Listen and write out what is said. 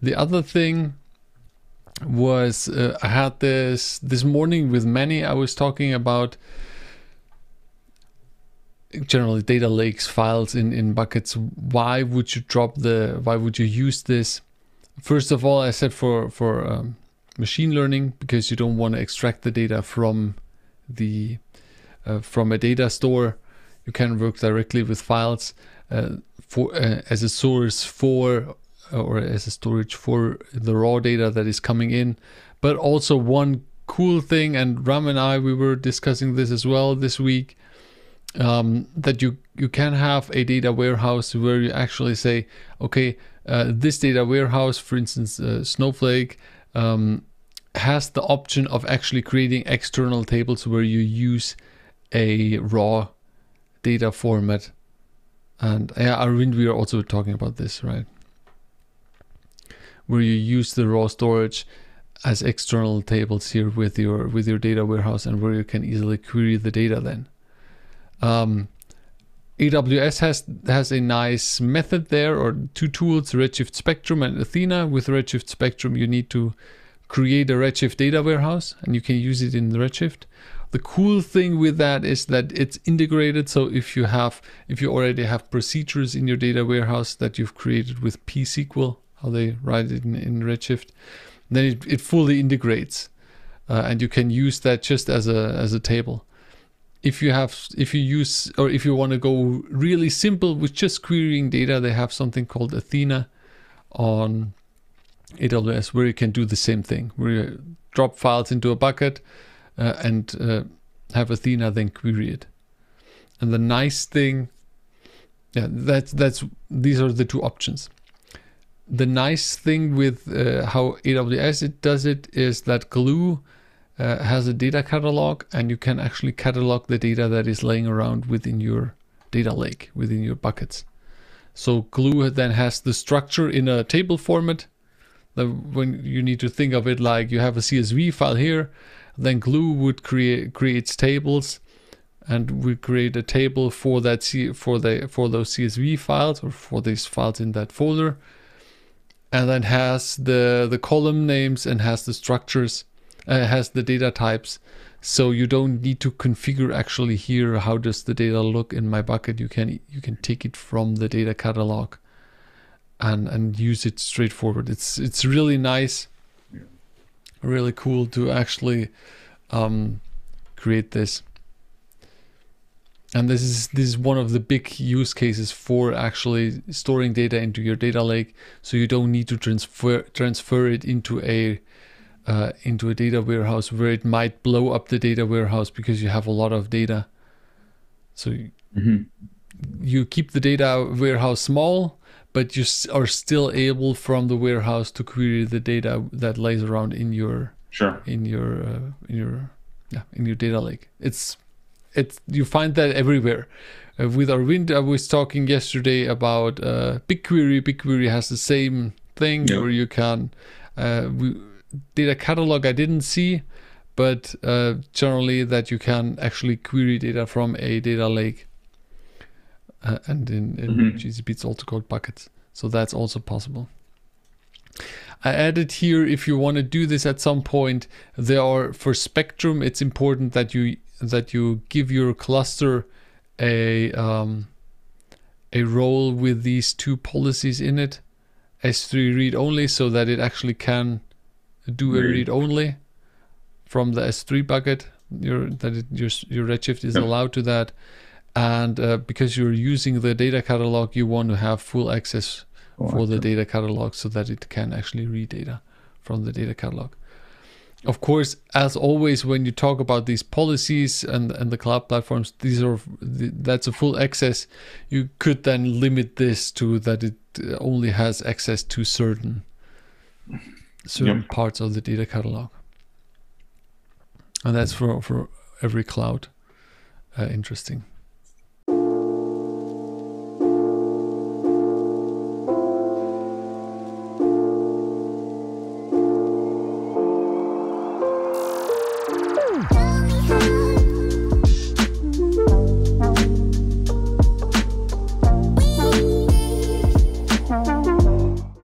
The other thing was uh, I had this this morning with Manny. I was talking about generally data lakes files in in buckets. Why would you drop the? Why would you use this? First of all, I said for for um, machine learning because you don't want to extract the data from the uh, from a data store. You can work directly with files uh, for uh, as a source for or as a storage for the raw data that is coming in. But also one cool thing, and Ram and I we were discussing this as well this week. Um, that you you can have a data warehouse where you actually say, okay, uh, this data warehouse, for instance, uh, Snowflake, um, has the option of actually creating external tables where you use a raw data format. And yeah, Arvind, we are also talking about this, right? Where you use the raw storage as external tables here with your with your data warehouse and where you can easily query the data then. Um, AWS has has a nice method there or two tools, Redshift Spectrum and Athena. With Redshift Spectrum, you need to create a Redshift data warehouse and you can use it in the Redshift. The cool thing with that is that it's integrated. So if you have if you already have procedures in your data warehouse that you've created with pSQL how they write it in, in Redshift, then it, it fully integrates, uh, and you can use that just as a as a table. If you have if you use or if you want to go really simple with just querying data, they have something called Athena on AWS where you can do the same thing, where you drop files into a bucket uh, and uh, have Athena then query it. And the nice thing, yeah, that's that's these are the two options the nice thing with uh, how AWS it does it is that Glue uh, has a data catalog and you can actually catalog the data that is laying around within your data lake, within your buckets. So Glue then has the structure in a table format. That when you need to think of it like you have a CSV file here, then Glue would create creates tables and we create a table for that C, for the for those CSV files or for these files in that folder and then has the the column names and has the structures uh, has the data types. So you don't need to configure actually here how does the data look in my bucket? You can you can take it from the data catalog and and use it straightforward it's it's really nice really cool to actually um, create this and this is this is one of the big use cases for actually storing data into your data lake. So you don't need to transfer transfer it into a uh, into a data warehouse where it might blow up the data warehouse because you have a lot of data. So mm-hmm. you keep the data warehouse small but you are still able from the warehouse to query the data that lays around in your sure. in your uh, in your yeah in your data lake. It's it's you find that everywhere. Uh, with Arvind, I was talking yesterday about uh, BigQuery. BigQuery has the same thing where you can uh, we, data catalog. I didn't see, but uh, generally that you can actually query data from a data lake, uh, and in, in mm-hmm. GCP it's also called buckets. So that's also possible. I added here if you want to do this at some point. There are for Spectrum. It's important that you that you give your cluster a um, a role with these two policies in it S3 read only so that it actually can do a read only from the S3 bucket. Your that it, your your redshift is yep. allowed to that. And uh, because you're using the data catalog you want to have full access oh, for the data catalog so that it can actually read data from the data catalog of course, as always, when you talk about these policies and and the cloud platforms, these are that's a full access. You could then limit this to that it only has access to certain certain yep. parts of the data catalog, and that's for for every cloud. Uh, interesting.